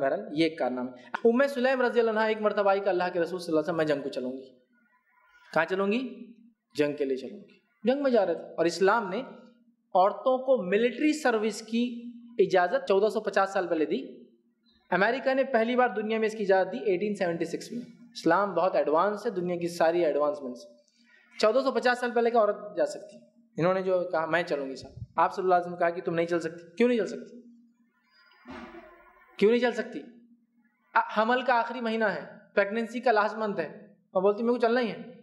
बहरहाल, ये एक कारनामा उम्मे सुलैम रज़ी एक मरतबा कि अल्लाह के रसूल सल्लल्लाहु अलैहि वसल्लम, मैं जंग को चलूँगी। कहाँ चलूँगी? जंग के लिए चलूँगी। जंग में जा रहे थे। और इस्लाम ने औरतों को मिलिट्री सर्विस की इजाज़त 1450 साल पहले दी। अमेरिका ने पहली बार दुनिया में इसकी इजाज़त दी 1876 में। इस्लाम बहुत एडवांस है, दुनिया की सारी एडवांसमेंट्स 1450 साल पहले का औरत जा सकती? इन्होंने जो कहा, मैं चलूँगी, साहब। आप सल्लल्लाहु अलैहि वसल्लम कहा कि तुम नहीं चल सकती। क्यों नहीं चल सकती? क्यों नहीं चल सकती? हमल का आखिरी महीना है प्रेगनेंसी का लास्ट मंथ है। और बोलती, मेरे को चलना ही है।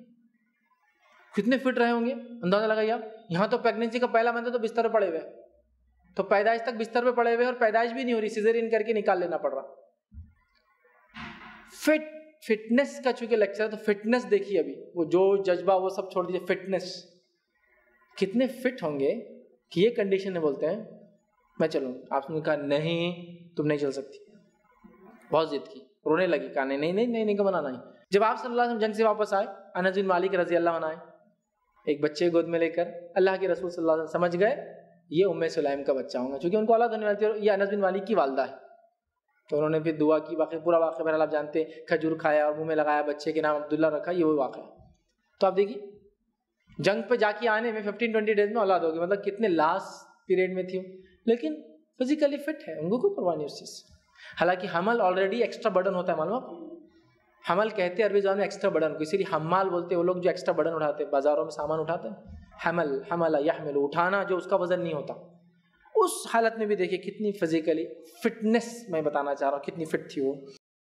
कितने फिट रहे होंगे? अंदाज़ा लगाइए आप। यहाँ तो प्रेगनेंसी का पहला मंथ है तो बिस्तर पर पड़े हुए तो पैदाइश तक बिस्तर पे पड़े हुए और पैदाइश भी नहीं हो रही सीजरियन करके निकाल लेना पड़ रहा। फिट फिटनेस का चूँकि लेक्चर है तो फिटनेस देखिए अभी। वो जो जज्बा, वो सब छोड़ दीजिए फिटनेस कितने फिट होंगे कि ये कंडीशन है बोलते हैं मैं चलूँ। आपने कहा नहीं तुम नहीं चल सकती। बहुत जिद की। रोने लगी कहा नहीं नहीं नहीं नहीं, नहीं मनाना नहीं। जब आप सल्लल्लाहु अलैहि वसल्लम जंग से वापस आए अनस बिन मालिक रज़ी अल्लाह आए एक बच्चे गोद में लेकर अल्लाह के रसूल सल्लल्लाहु अलैहि वसल्लम समझ गए ये उम्मे सुलाइम का बच्चा होगा। क्योंकि उनको औलाद होने वाली थी ये अनस बिन मालिक की वालदा है। तो उन्होंने फिर दुआ की वाकई पूरा वाक़ आप जानते हैं खजूर खाया और मुँह में लगाया बच्चे के नाम अब्दुल्ला रखा ये वो वाक़ तो आप देखिए जंग पे जाके आने में फिफ्टीन ट्वेंटी डेज़ में औलाद होगी। मतलब कितने लास्ट पीरियड में थी लेकिन फिजिकली फिट है, उनको कोई परवाह नहीं उस चीज़ से। हालाँकि हमल ऑलरेडी एक्स्ट्रा बर्डन होता है, मालूम हमल कहते हैं, अरबी जबान में एक्स्ट्रा बर्डन को इसीलिए हमाल बोलते हैं, वो लोग जो एक्स्ट्रा बर्डन उठाते हैं, बाजारों में सामान उठाते हैं। हमल हमल यहमल, उठाना जो उसका वज़न नहीं होता। उस हालत में भी देखिए कितनी फिजिकली फिटनेस मैं बताना चाह रहा हूँ, कितनी फिट थी वो।